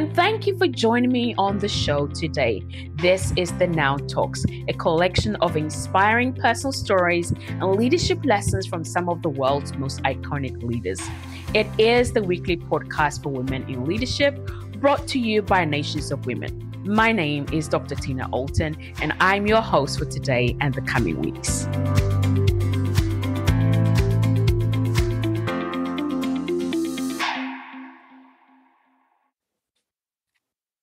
and thank you for joining me on the show today. This is the Now Talks, a collection of inspiring personal stories and leadership lessons from some of the world's most iconic leaders. It is the weekly podcast for women in leadership brought to you by Nations of Women. My name is Dr. Tina Alton, and I'm your host for today and the coming weeks.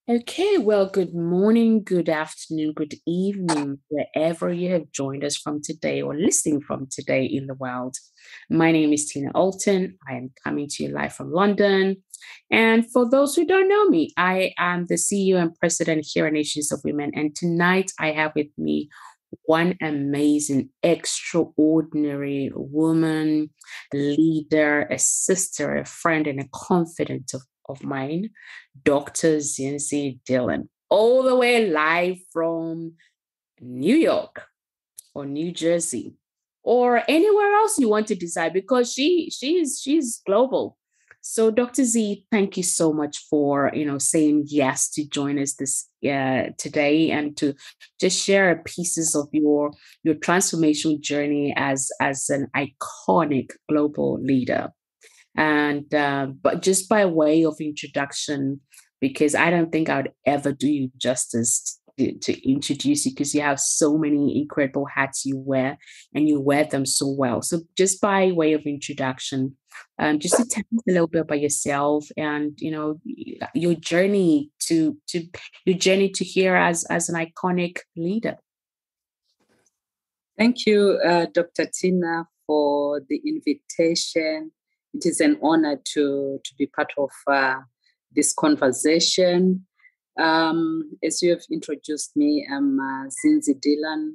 Okay, well, good morning, good afternoon, good evening, wherever you have joined us from today or listening from today in the world. My name is Tina Alton. I am coming to you live from London. And for those who don't know me, I am the CEO and president here at Nations of Women. And tonight I have with me one amazing, extraordinary woman, leader, a sister, a friend, and a confidant of of mine, Dr. Zienzie Dillion, all the way live from New York or New Jersey or anywhere else you want to decide because she she's she's global. So Dr. Z, thank you so much for you know saying yes to join us this uh, today and to just share pieces of your your transformation journey as as an iconic global leader. And uh, but just by way of introduction, because I don't think I would ever do you justice to, to introduce you because you have so many incredible hats you wear and you wear them so well. So just by way of introduction, um, just to tell us a little bit about yourself and you know your journey to to your journey to here as as an iconic leader. Thank you, uh, Dr. Tina, for the invitation it is an honor to, to be part of uh, this conversation. Um, as you have introduced me, I'm uh, Zienzie Dillion.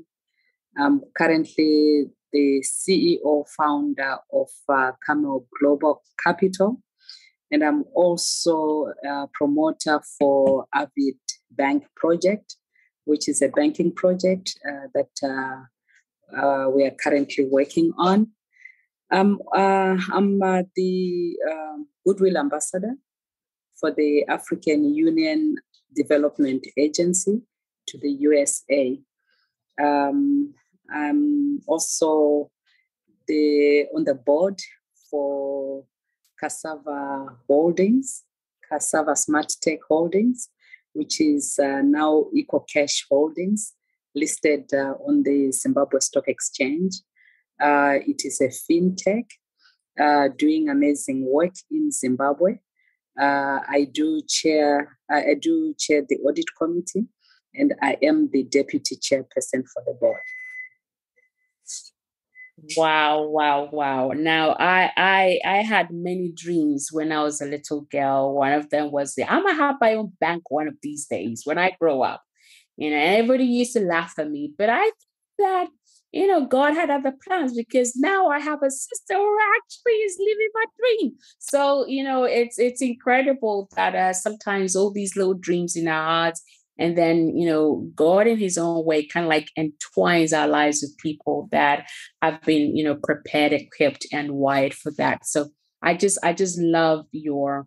I'm currently the CEO founder of uh, Camel Global Capital, and I'm also a promoter for Avid Bank Project, which is a banking project uh, that uh, uh, we are currently working on. I'm, uh, I'm uh, the uh, Goodwill Ambassador for the African Union Development Agency to the USA. Um, I'm also the on the board for Cassava Holdings, Cassava Smartech Holdings, which is uh, now EcoCash Holdings, listed uh, on the Zimbabwe Stock Exchange. Uh, it is a fintech uh, doing amazing work in Zimbabwe. Uh, I do chair. I do chair the audit committee, and I am the deputy chairperson for the board. Wow, wow, wow. Now I I I had many dreams when I was a little girl. One of them was the I'm gonna have my own bank one of these days when I grow up. You know, everybody used to laugh at me, but I that you know, God had other plans because now I have a sister who actually is living my dream. So, you know, it's it's incredible that uh, sometimes all these little dreams in our hearts, and then you know, God in His own way kind of like entwines our lives with people that have been, you know, prepared, equipped, and wired for that. So, I just I just love your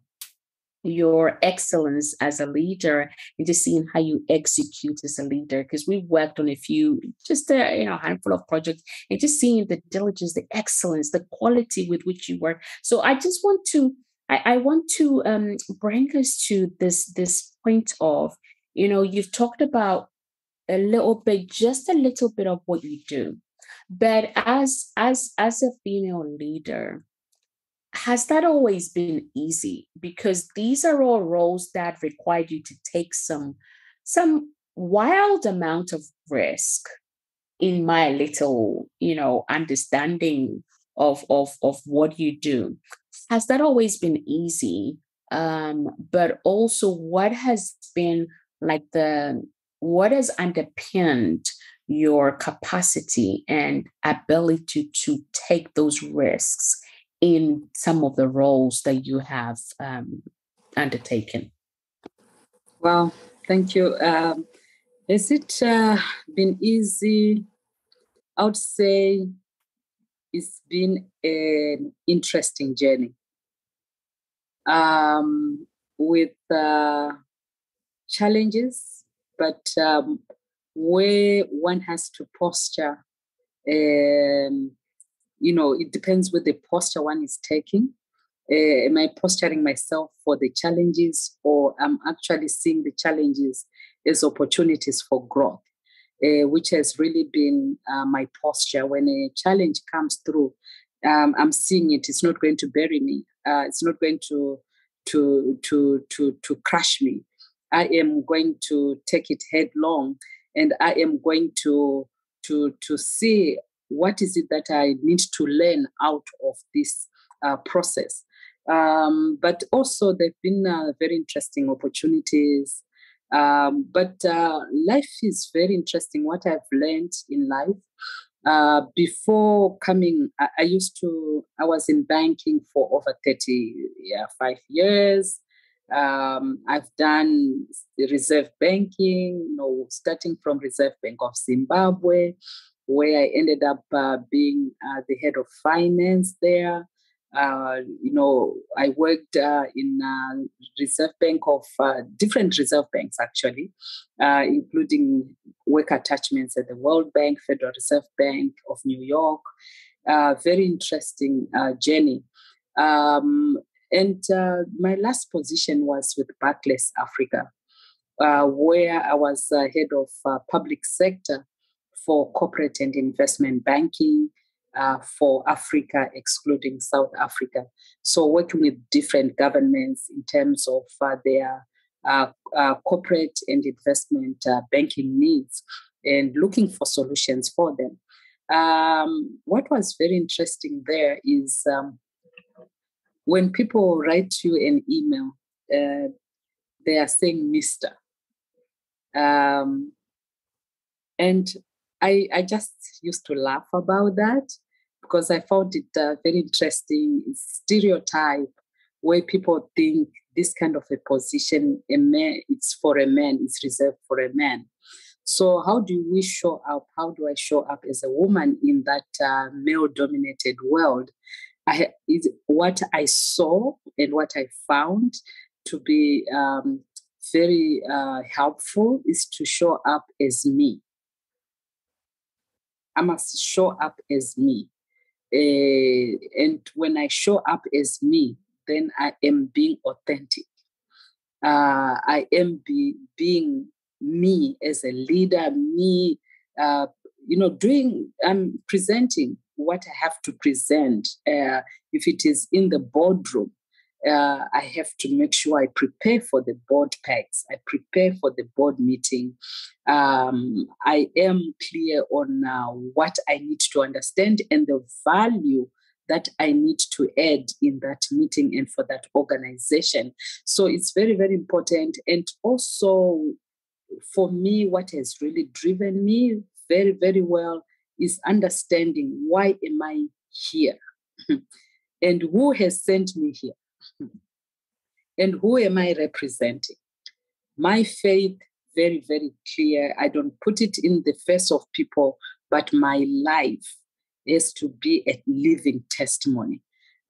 your excellence as a leader and just seeing how you execute as a leader. Because we worked on a few just a you know handful of projects and just seeing the diligence the excellence the quality with which you work. So i just want to i, I want to um, bring us to this this point of you know you've talked about a little bit just a little bit of what you do. But as as as a female leader has that always been easy? Because these are all roles that require you to take some some wild amount of risk in my little you know understanding of of of what you do. Has that always been easy? Um but also what has been like the what has underpinned your capacity and ability to take those risks in some of the roles that you have um, undertaken? Well, thank you. Um, has it uh, been easy? I would say it's been an interesting journey. Um, with uh, challenges, but um, where one has to posture, um, you know, it depends with the posture one is taking. Uh, am I posturing myself for the challenges, or I'm actually seeing the challenges as opportunities for growth? Uh, which has really been uh, my posture. When a challenge comes through, um, I'm seeing it. It's not going to bury me. Uh, it's not going to to to to to crush me. I am going to take it headlong, and I am going to to to see what is it that I need to learn out of this uh, process. Um, but also, there've been uh, very interesting opportunities. Um, but uh, life is very interesting. What I've learned in life uh, before coming, I, I, used to, I was in banking for over 30, yeah, five years. Um, I've done reserve banking, you know, starting from Reserve Bank of Zimbabwe, where I ended up uh, being uh, the head of finance there. Uh, you know, I worked uh, in uh, Reserve Bank of uh, different reserve banks actually, including work attachments at the World Bank, Federal Reserve Bank of New York. very interesting journey. Um, and my last position was with Barclays Africa, where I was head of public sector for corporate and investment banking uh, for Africa, excluding South Africa. So, working with different governments in terms of uh, their uh, uh corporate and investment uh, banking needs and looking for solutions for them. Um, what was very interesting there is um, when people write you an email, uh, they are saying Mr. Um, and I, I just used to laugh about that because I found it uh, very interesting stereotype where people think this kind of a position a man it's for a man it's reserved for a man. So how do we show up? How do i show up as a woman in that uh, male dominated world? I, is what i saw and what i found to be um, very uh, helpful is to show up as me i must show up as me uh, and when I show up as me, then I am being authentic. Uh, I am be, being me as a leader, me, uh, you know, doing, I'm presenting what I have to present. Uh, if it is in the boardroom, uh, I have to make sure I prepare for the board packs, I prepare for the board meeting. Um, I am clear on uh, what I need to understand and the value that I need to add in that meeting and for that organization. So it's very, very important. And also, for me, what has really driven me very, very well is understanding why am I here and who has sent me here and who am I representing? My faith, very, very clear. I don't put it in the face of people, but my life is to be a living testimony.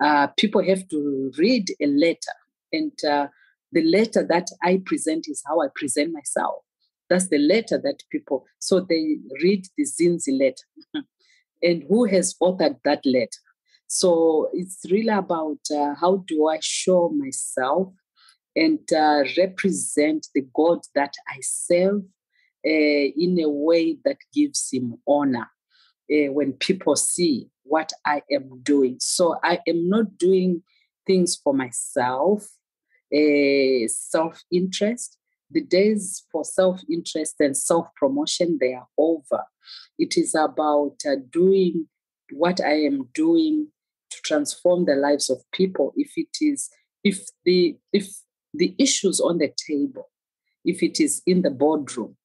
Uh, people have to read a letter, and uh, the letter that I present is how I present myself. That's the letter that people, so they read the Zienzie letter. and who has authored that letter? So it's really about uh, how do I show myself and uh, represent the God that I serve uh, in a way that gives him honor uh, when people see what I am doing. So I am not doing things for myself, uh, self interest. The days for self interest and self promotion, they are over. It is about uh, doing what I am doing to transform the lives of people if it is if the if the issues on the table if it is in the boardroom.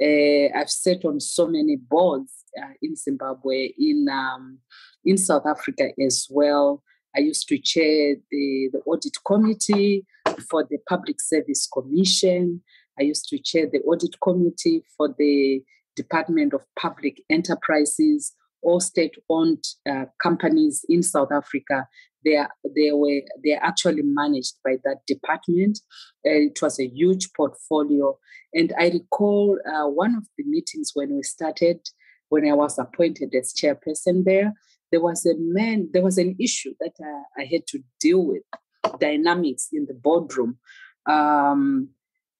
Uh, i've sat on so many boards uh, in zimbabwe in um, in south africa as well. I used to chair the, the audit committee for the public service commission. I used to chair the audit committee for the department of public enterprises all state owned uh, companies in South Africa, they are they were they are actually managed by that department. Uh, it was a huge portfolio, and I recall uh, one of the meetings when we started, when I was appointed as chairperson there. There was a man. There was an issue that I, I had to deal with, dynamics in the boardroom, um,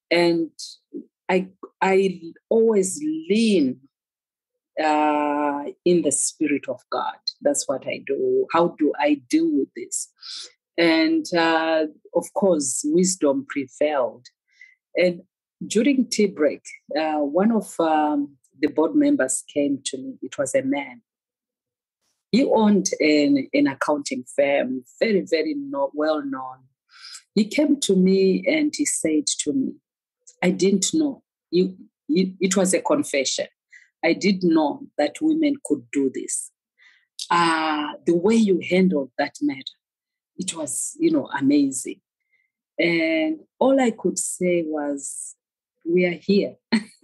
and I I always lean uh, in the spirit of God. That's what I do. How do I deal with this? And uh, of course, wisdom prevailed. And during tea break, uh, one of um, the board members came to me. It was a man. He owned an, an accounting firm, very, very well known. He came to me and he said to me, I didn't know. You, you, it was a confession. I did know that women could do this. Uh, the way you handled that matter, it was, you know, amazing. And all I could say was, we are here,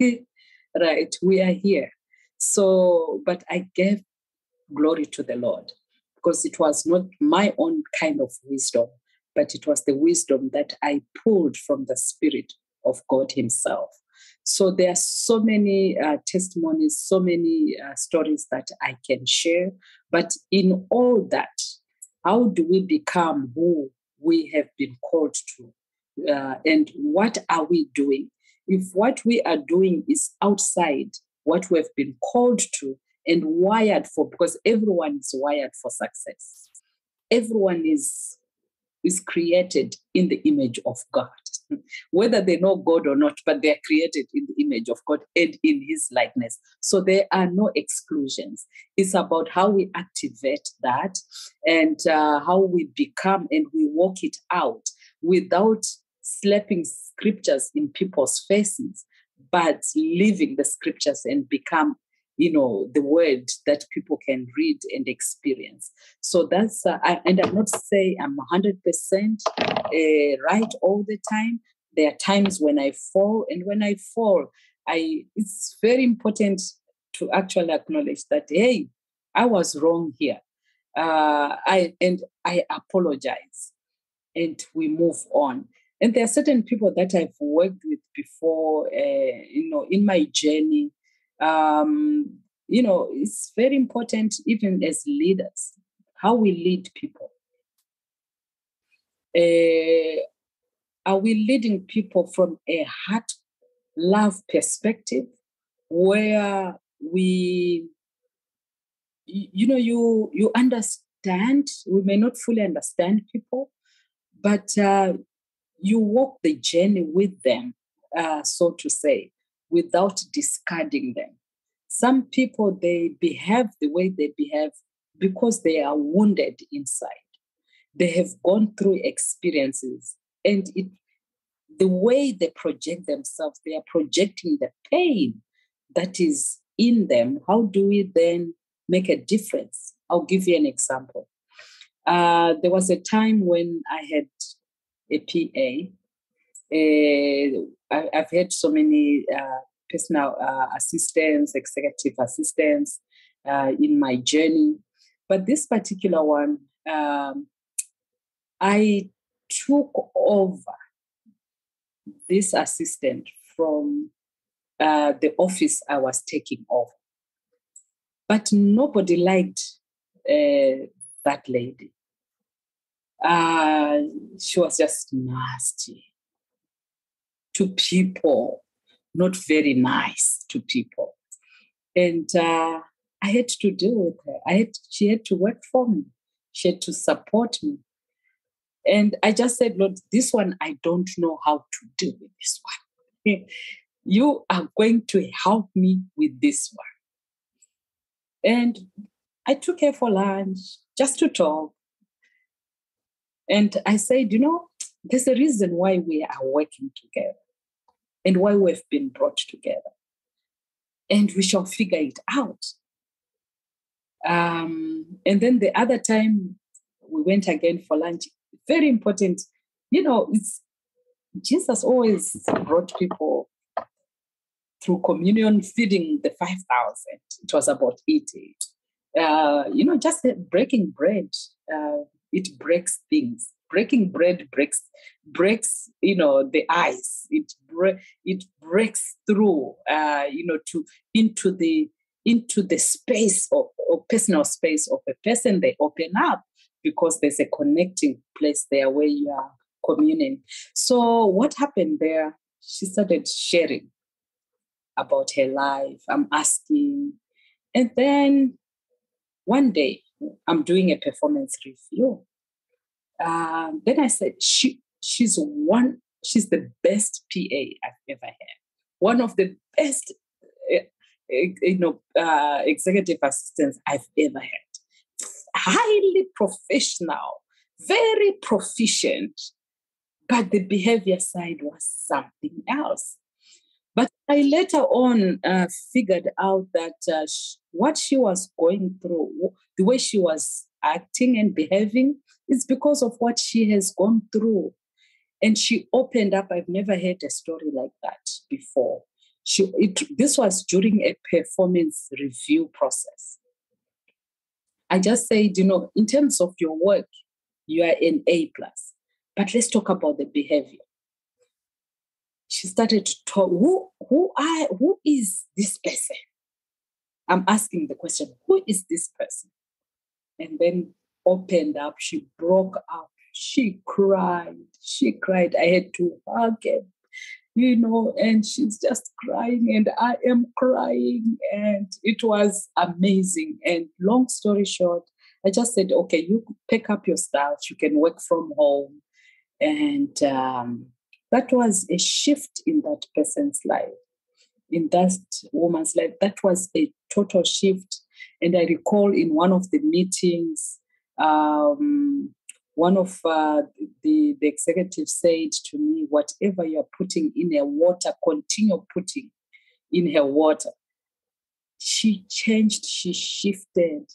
right? We are here. So, but I gave glory to the Lord because it was not my own kind of wisdom, but it was the wisdom that I pulled from the Spirit of God Himself. So there are so many uh, testimonies, so many uh, stories that I can share. But in all that, how do we become who we have been called to? Uh, and what are we doing? If what we are doing is outside what we have been called to and wired for, because everyone is wired for success, everyone is, is created in the image of God whether they know God or not, but they are created in the image of God and in His likeness. So there are no exclusions. It's about how we activate that and uh, how we become and we walk it out without slapping scriptures in people's faces, but living the scriptures and become you know the word that people can read and experience. So that's uh, I, and i'm not saying i'm 100% uh, right all the time. There are times when i fall and when i fall i it's very important to actually acknowledge that hey i was wrong here. Uh, i and i apologize and we move on. And there are certain people that i've worked with before uh, you know in my journey um, you know, it's very important, even as leaders, how we lead people. Uh, are we leading people from a heart love perspective where we you know you you understand we may not fully understand people but uh, you walk the journey with them uh, so to say without discarding them. Some people, they behave the way they behave because they are wounded inside. They have gone through experiences, and it, the way they project themselves, they are projecting the pain that is in them. How do we then make a difference? I'll give you an example. Uh, there was a time when I had a PA I, have had so many uh, personal uh, assistants, executive assistants uh, in my journey. But this particular one, um, I took over this assistant from uh, the office I was taking over. But nobody liked uh, that lady. Uh, she was just nasty to people, not very nice to people. And uh, I had to deal with her. I had she had to work for me. She had to support me. And I just said, Lord, this one I don't know how to deal with this one. you are going to help me with this one. And I took her for lunch just to talk. And I said, you know, there's a reason why we are working together and why we've been brought together. And we shall figure it out. Um, and then the other time we went again for lunch. Very important, you know, it's Jesus always brought people through communion, feeding the 5,000. It was about eating. Uh, you know, just breaking bread uh, it breaks things. Breaking bread breaks breaks you know the ice. It bre- it breaks through uh, you know to into the into the space or personal space of a person. They open up because there's a connecting place there where you are communing. So what happened there? She started sharing about her life. I'm asking, and then one day I'm doing a performance review. Um, then I said, she she's one, she's the best PA I've ever had. One of the best uh, you know, uh, executive assistants I've ever had. Highly professional, very proficient, but the behavior side was something else. But I later on uh, figured out that uh, sh- what she was going through, the way she was acting and behaving, is because of what she has gone through. And she opened up. I've never heard a story like that before. She, it, this was during a performance review process. I just said, you know, in terms of your work, you are an A plus, but let's talk about the behavior she started to talk who who I who is this person? I'm asking the question, who is this person? And then opened up, she broke up, she cried, she cried. I had to hug her, you know, and she's just crying, and I am crying, and it was amazing. And long story short, I just said, okay, you pick up your stuff, you can work from home. And um, that was a shift in that person's life, in that woman's life. That was a total shift. And I recall in one of the meetings, um, one of uh, the, the executives said to me, whatever you're putting in her water, continue putting in her water. She changed, she shifted.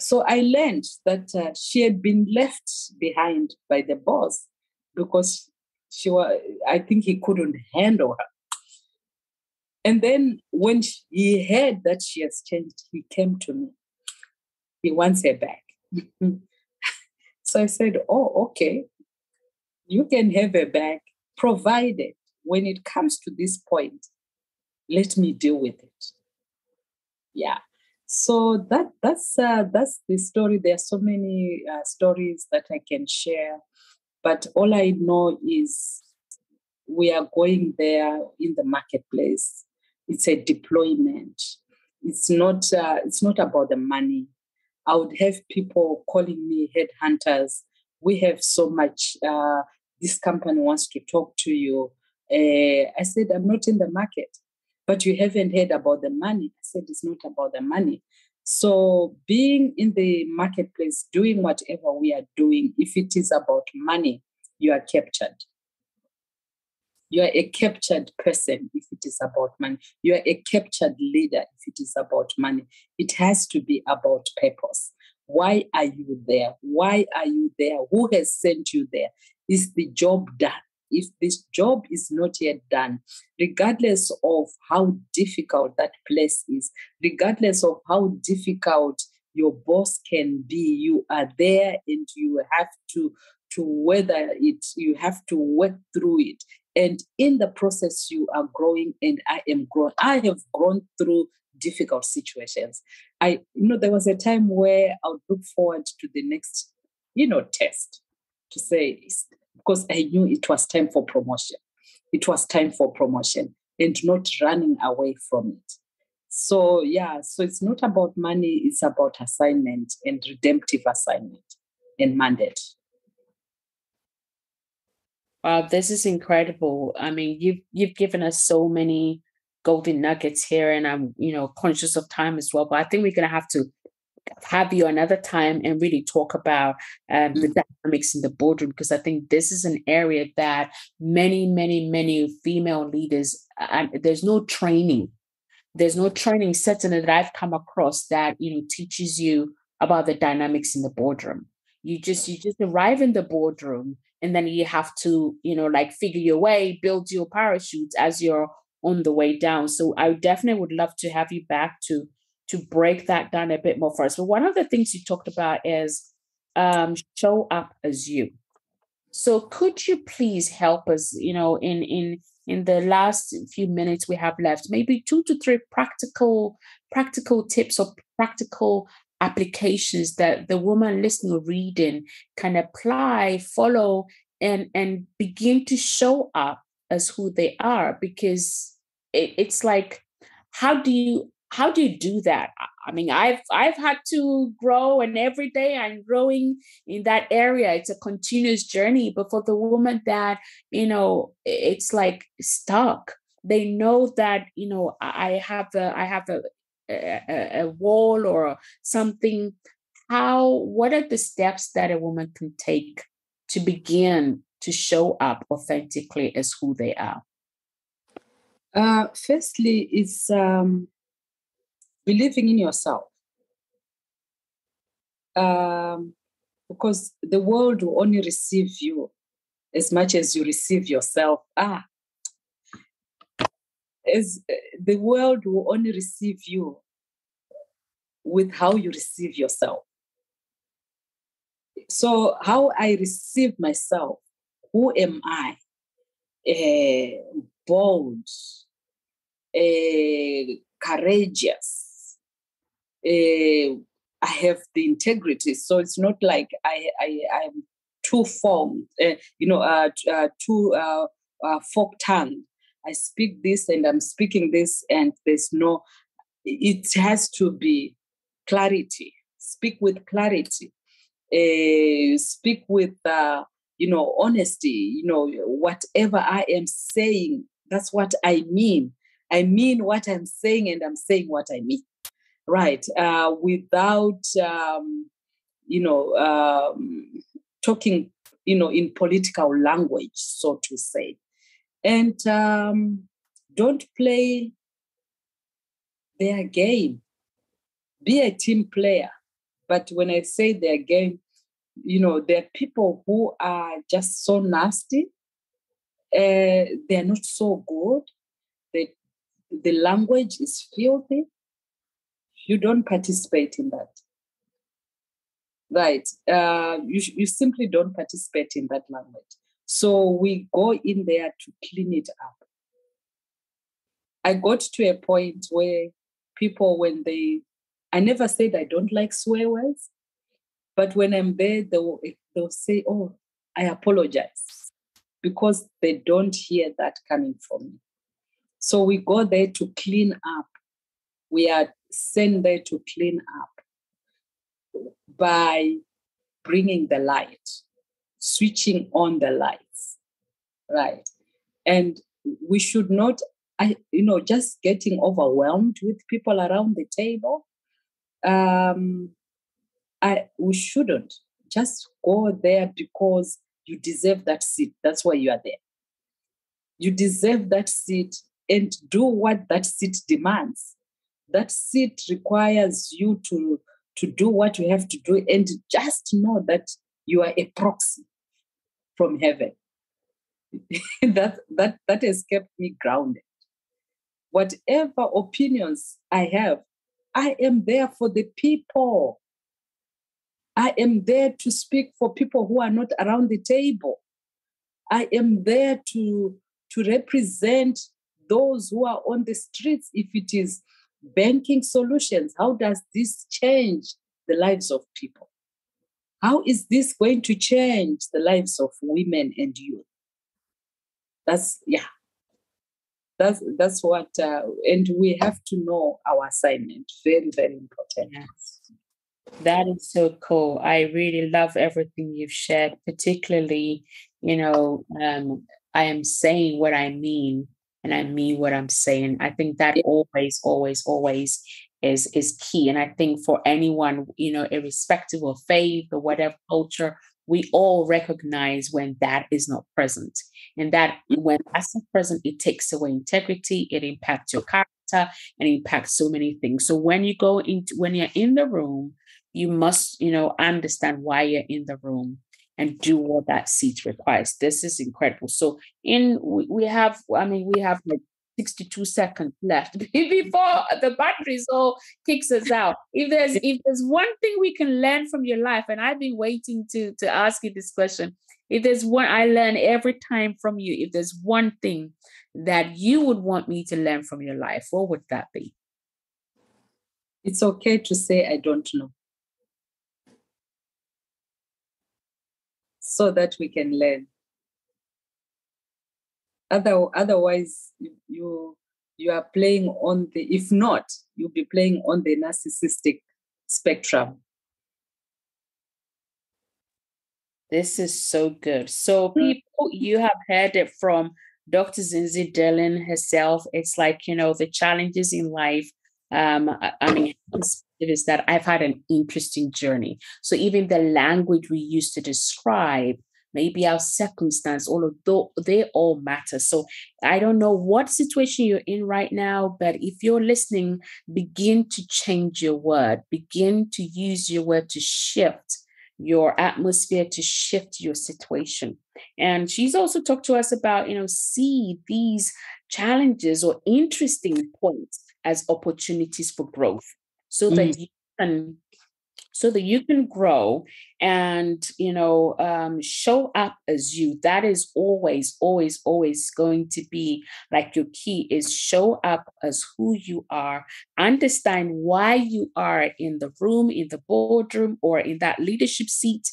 So I learned that uh, she had been left behind by the boss because she was i think he couldn't handle her and then when he heard that she has changed he came to me. He wants her back. So i said oh okay. You can have her back provided when it comes to this point let me deal with it. Yeah. So that that's uh, that's the story. There are so many uh, stories that i can share but all I know is we are going there in the marketplace. It's a deployment. It's not. Uh, it's not about the money. I would have people calling me headhunters. We have so much. Uh, this company wants to talk to you. Uh, I said I'm not in the market, but you haven't heard about the money. I said it's not about the money. So, being in the marketplace, doing whatever we are doing, if it is about money, you are captured. You are a captured person if it is about money. You are a captured leader if it is about money. It has to be about purpose. Why are you there? Why are you there? Who has sent you there? Is the job done? if this job is not yet done, regardless of how difficult that place is, regardless of how difficult your boss can be, you are there and you have to to weather it, you have to work through it. And in the process, you are growing, and I am growing. I have grown through difficult situations. I, you know, there was a time where I would look forward to the next, you know, test to say, because I knew it was time for promotion. It was time for promotion and not running away from it. So, yeah, so it's not about money, it's about assignment and redemptive assignment and mandate. Wow, this is incredible. I mean, you've you've given us so many golden nuggets here, and I'm you know conscious of time as well. But I think we're gonna have to have you another time and really talk about um, the mm. dynamics in the boardroom because I think this is an area that many, many, many female leaders, uh, there's no training. There's no training certainly that I've come across that you know teaches you about the dynamics in the boardroom. You just you just arrive in the boardroom and then you have to you know like figure your way, build your parachutes as you're on the way down. So I definitely would love to have you back to to break that down a bit more for us. But one of the things you talked about is um, show up as you. So could you please help us, you know, in in in the last few minutes we have left, maybe two to three practical practical tips or practical applications that the woman listening or reading can apply, follow, and and begin to show up as who they are because it, it's like how do you how do you do that? I mean i've i've had to grow and every day i'm growing in that area. It's a continuous journey but for the woman that you know it's like stuck. They know that you know i have a i have a a, a wall or something how what are the steps that a woman can take to begin to show up authentically as who they are? Uh, firstly is um, believing in yourself. Um, because the world will only receive you as much as you receive yourself. Ah as the world will only receive you with how you receive yourself. So how i receive myself who am i? Uh, bold uh, courageous uh, i have the integrity. So it's not like i i i'm too formed you know uh, uh, too uh, uh, fork tongue i speak this and i'm speaking this and there's no it has to be clarity. Speak with clarity. Uh, speak with uh, you know honesty you know whatever i am saying that's what i mean. I mean what i'm saying and i'm saying what i mean. Right uh, without um, you know um, talking you know in political language so to say and um, don't play their game. Be a team player. But when i say their game you know there are people who are just so nasty. Uh, they're not so good. They, the language is filthy. You don't participate in that. Right. Uh, you, you simply don't participate in that language so we go in there to clean it up. I got to a point where people when they i never said i don't like swear words but when i'm there they'll, they'll say oh i apologize because they don't hear that coming from me. So we go there to clean up. We are sent there to clean up by bringing the light, switching on the lights, right? And we should not, I, you know, just getting overwhelmed with people around the table. Um, I we shouldn't just go there because you deserve that seat. That's why you are there. You deserve that seat and do what that seat demands. That seat requires you to to do what you have to do and just know that you are a proxy from heaven. that that that has kept me grounded. Whatever opinions I have, I am there for the people. I am there to speak for people who are not around the table. I am there to, to represent those who are on the streets if it is banking solutions. How does this change the lives of people? How is this going to change the lives of women and youth? That's, yeah. That's, that's what, uh, and we have to know our assignment. Very, very important. Yes. That is so cool. I really love everything you've shared, particularly, you know, um, I am saying what I mean and I mean what I'm saying. I think that always, always, always is is key. And I think for anyone, you know, irrespective of faith or whatever culture, we all recognize when that is not present. And that mm. when that's not present, it takes away integrity, it impacts your character and impacts so many things. So when you go into when you're in the room, you must, you know, understand why you're in the room and do what that seat requires. This is incredible. So in we have, I mean, we have like 62 seconds left before the batteries all kicks us out. If there's if there's one thing we can learn from your life, and I've been waiting to to ask you this question. If there's one I learn every time from you, if there's one thing that you would want me to learn from your life, what would that be? It's okay to say I don't know. So that we can learn other, otherwise you you are playing on the if not you'll be playing on the narcissistic spectrum. This is so good. So hmm. people you have heard it from dr zienzie Dillion herself. It's like you know the challenges in life um i mean is that i've had an interesting journey. So even the language we use to describe maybe our circumstance, all of those, they all matter. So I don't know what situation you're in right now, but if you're listening, begin to change your word, begin to use your word to shift your atmosphere to shift your situation. And she's also talked to us about, you know, see these challenges or interesting points as opportunities for growth so mm. that you can so that you can grow and you know um, show up as you. That is always always always going to be like your key is show up as who you are understand why you are in the room in the boardroom or in that leadership seat.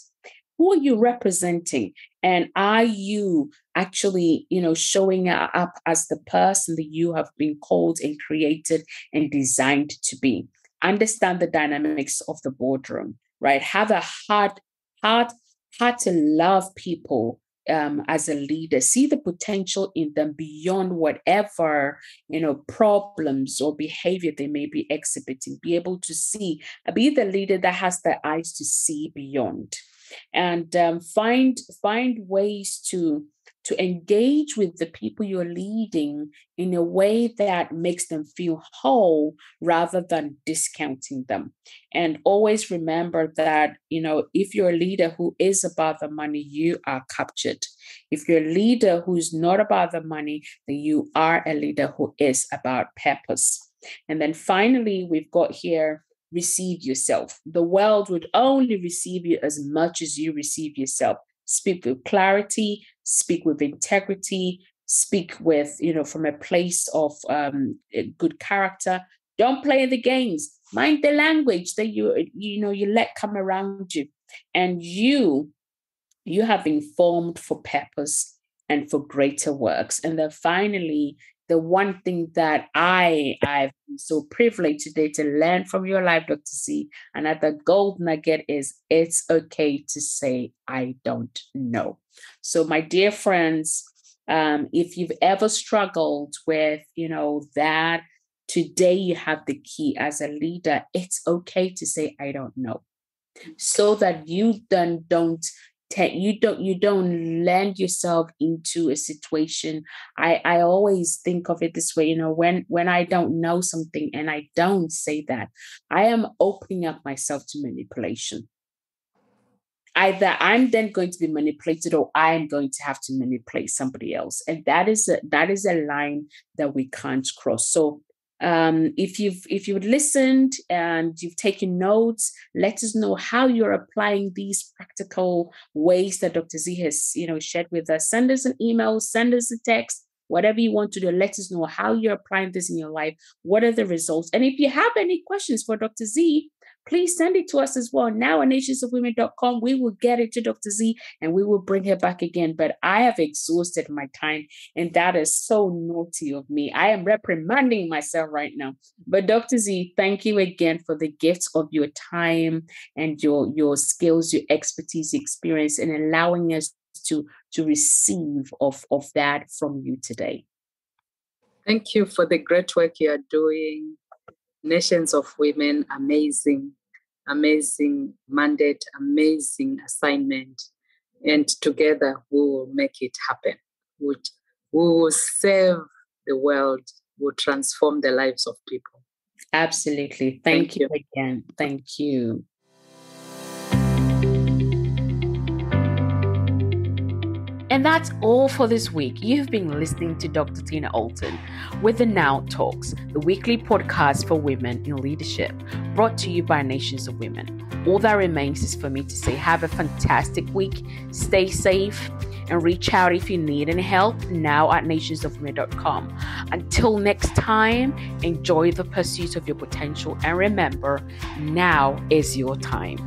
Who are you representing? And are you actually you know showing up as the person that you have been called and created and designed to be understand the dynamics of the boardroom, right? Have a heart, heart, heart to love people um, as a leader. See the potential in them beyond whatever you know problems or behavior they may be exhibiting. Be able to see, be the leader that has the eyes to see beyond, and um, find find ways to to engage with the people you're leading in a way that makes them feel whole rather than discounting them. And always remember that, you know, if you're a leader who is about the money, you are captured. If you're a leader who's not about the money, then you are a leader who is about purpose. And then finally, we've got here receive yourself. The world would only receive you as much as you receive yourself. Speak with clarity, speak with integrity, speak with, you know, from a place of um, good character. Don't play the games. Mind the language that you, you know, you let come around you. And you, you have been formed for purpose and for greater works. And then finally, the one thing that I I've been so privileged today to learn from your life, Dr. Z, another gold nugget is it's okay to say I don't know. So, my dear friends, um, if you've ever struggled with, you know, that today you have the key as a leader, it's okay to say I don't know, so that you then don't you don't you don't land yourself into a situation i i always think of it this way you know when when i don't know something and i don't say that i am opening up myself to manipulation either I'm then going to be manipulated or I'm going to have to manipulate somebody else. And that is a, that is a line that we can't cross. So um, if you've if you've listened and you've taken notes, let us know how you're applying these practical ways that Dr. Z has you know shared with us. Send us an email, send us a text, whatever you want to do. Let us know how you're applying this in your life. What are the results? And if you have any questions for Dr. Z, please send it to us as well. Now at nationsofwomen.com, we will get it to Dr. Z and we will bring her back again. But I have exhausted my time, and that is so naughty of me. I am reprimanding myself right now. But Dr. Z, thank you again for the gifts of your time and your, your skills, your expertise, experience, and allowing us to, to receive of, of that from you today. Thank you for the great work you are doing Nations of Women, amazing, amazing mandate, amazing assignment. And together we will make it happen. We will save the world, we will transform the lives of people. Absolutely. Thank, Thank you. you again. Thank you. And that's all for this week. You've been listening to Dr. Tina Alton with the Now Talks, the weekly podcast for women in leadership, brought to you by Nations of Women. All that remains is for me to say, have a fantastic week, stay safe, and reach out if you need any help now at nationsofwomen.com. Until next time, enjoy the pursuit of your potential and remember, now is your time.